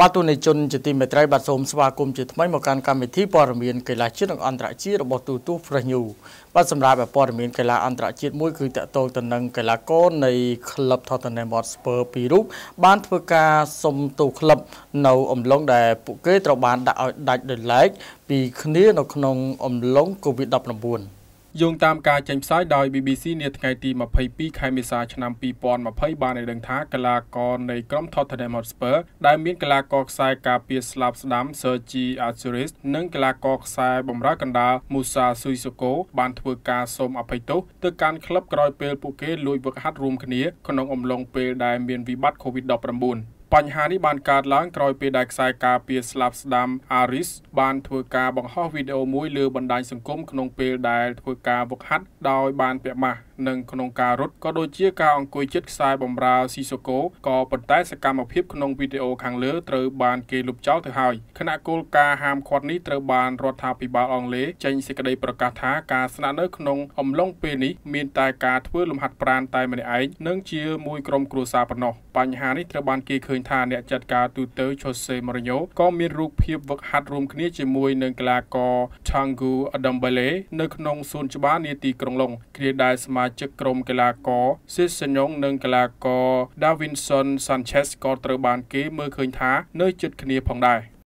បាទទូនីជនជាទីមេត្រីបាទសូមស្វាគមន៍ជាថ្មីមកកាន់កម្មវិធីព័ត៌មានកីឡាជាតិនិងអន្តរជាតិរបស់ទូទូ Fresh News បាទសម្រាប់ព័ត៌មានកីឡាអន្តរជាតិមួយគឺតកតងទៅនឹងកីឡាករនៃក្លឹប Tottenham Hotspur ពីររូបបានធ្វើការសុំទោសក្លឹបនៅអំឡុងដែលពួកគេត្រូវបានដាក់ឲ្យដាច់ដោយឡែកពីគ្នានៅក្នុងអំឡុង COVID-19 យោងតាមការចេញផ្សាយដោយ BBC នាថ្ងៃទី22ខែមេសាឆ្នាំ2020បានឲ្យដឹងថាកីឡាករនៃក្រុម Tottenham Hotspur ដែលមានកីឡាករខ្សែការពារស្លាបស្ដាំ Sergi Azuris និងកីឡាករខ្សែបម្រើកណ្ដាល Musa Sissoko បានធ្វើការសូមអភ័យទោសទៅកាន់ក្លឹបក្រោយពេលពួកគេលួចវឹកហាត់រួមគ្នាក្នុងអំឡុងពេលដែលមានវិបត្តិ COVID-19 បញ្ហានេះបានកើតឡើងក្រោយពេលដែលខ្សែការពារស្លាប់ស្ដាំ Aris បានធ្វើការបង្ហោះវីដេអូមួយលើបណ្ដាញសង្គមក្នុងពេលដែលធ្វើការវឹកហាត់ដោយបានពាក់ម៉ាស់និងក្នុងការរត់ក៏ដូចជាការអង្គុយជិតខ្សែបម្រើស៊ីសូកូក៏ប៉ុន្តែសកម្មភាពក្នុងវីដេអូខាងលើត្រូវបានគេលុបចោលទៅហើយគណៈគោលការណ៍ហាមឃាត់នេះត្រូវបានរដ្ឋាភិបាលអង់គ្លេសចេញសេចក្តីប្រកាសថាការស្នាក់នៅក្នុងអំឡុងពេលនេះមានតែការធ្វើលំហាត់ប្រាណតែម្នាក់ឯងនិងជាមួយក្រុមគ្រួសារប៉ុណ្ណោះបញ្ហានេះត្រូវបានគេឃើញថាអ្នកចាត់ការទូតឆូសេម៉ូរីញ៉ូក៏មានរូបភាពវឹកហាត់រួមគ្នាជាមួយនឹងកីឡាករ Tanguy Ndombele នៅក្នុងសួនច្បារនាទីក្រុងឡុងគ្រាដែលសមាជិកក្រុមកីឡាករ Sessegnon និងកីឡាករ Davinson Sanchez ក៏ត្រូវបានគេមើលឃើញថានៅជិតគ្នាផងដែរ។